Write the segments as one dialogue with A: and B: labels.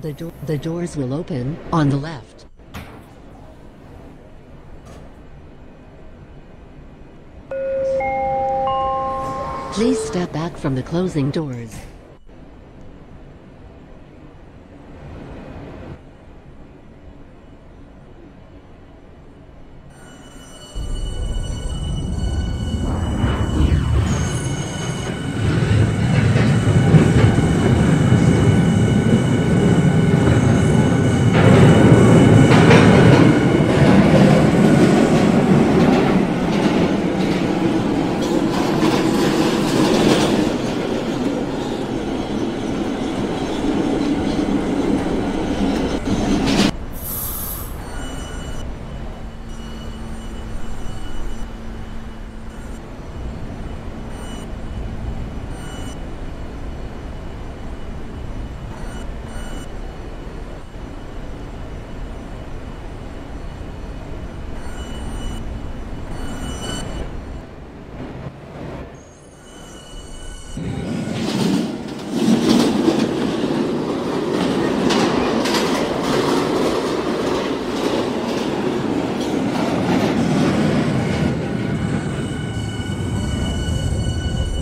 A: The, the doors will open on the left. Please step back from the closing doors.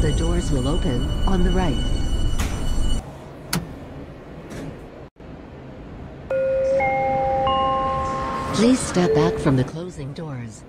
A: The doors will open on the right. Please step back from the closing doors.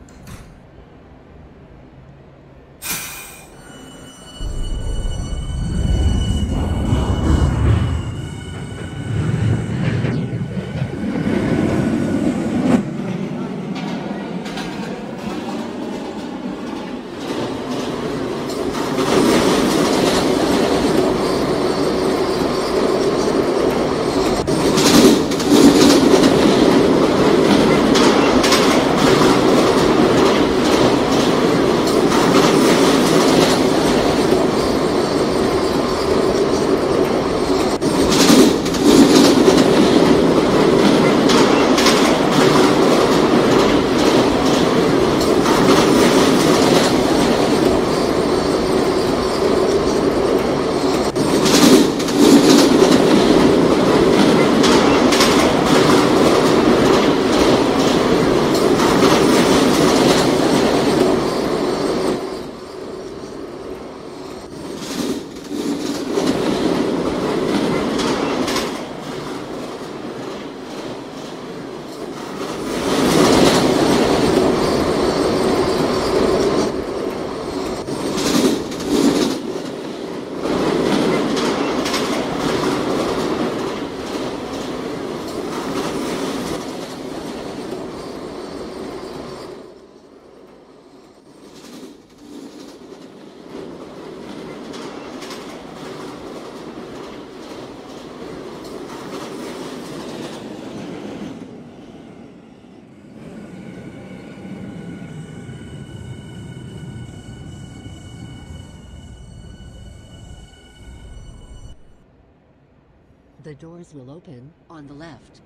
A: The doors will open on the left.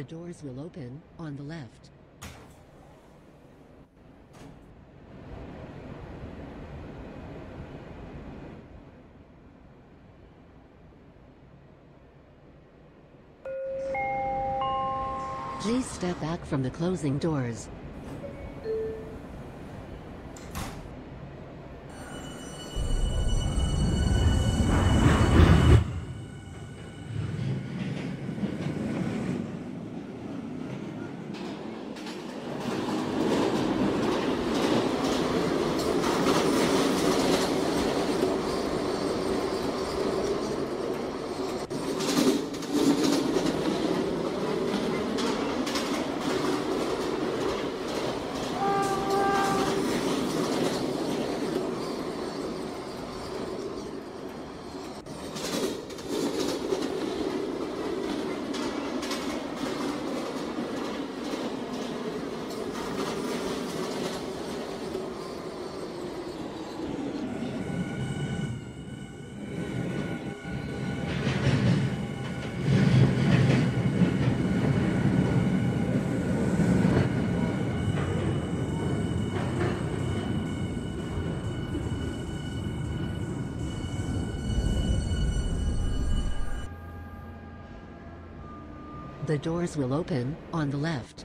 A: The doors will open on the left. Please step back from the closing doors. The doors will open on the left.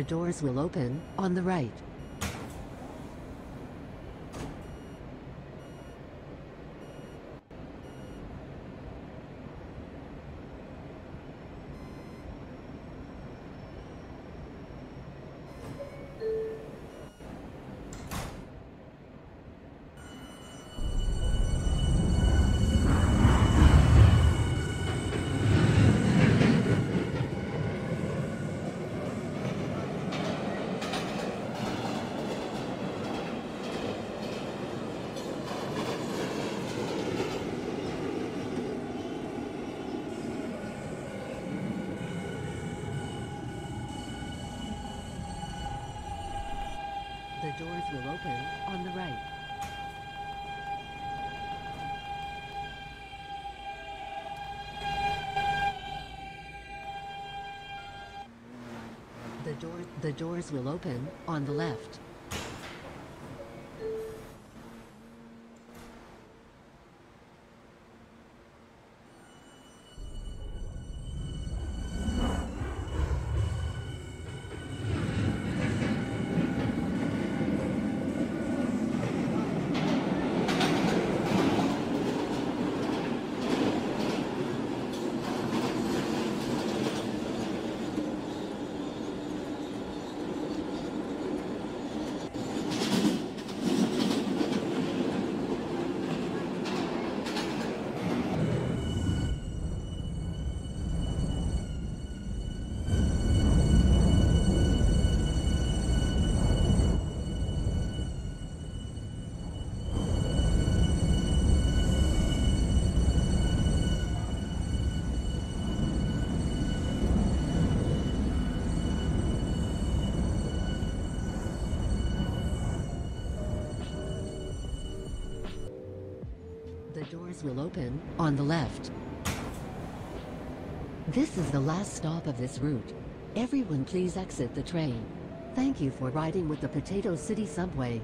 A: The doors will open on the right. The doors will open on the right. The door the doors will open on the left. Doors will open on the left. This is the last stop of this route. Everyone please exit the train. Thank you for riding with the Potato City Subway.